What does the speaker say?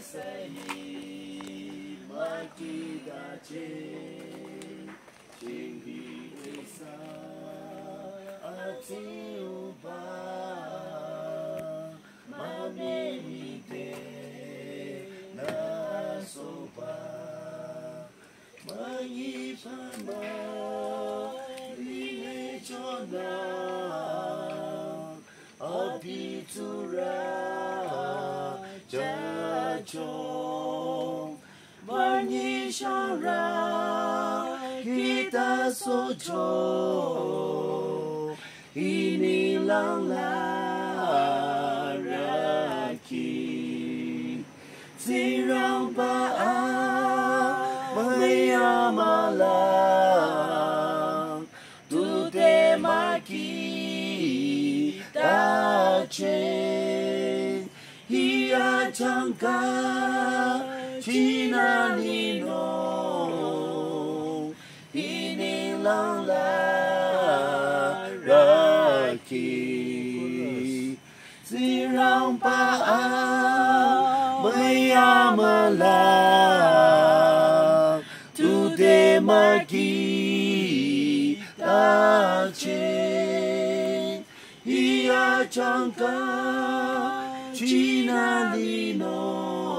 sahi maki che chingi esa ati uba mami mite na chona abitura sahi makidache chingi wesa ati uba mamimite na soba mayipama ilechona apitura jacho manyishara kita sojo inilang laraki. Sirang paa mayamalang tute maki tache hiya changka china nino inilang laraki sirang paa mayamalang tute maki tache iya changka Gina Lino.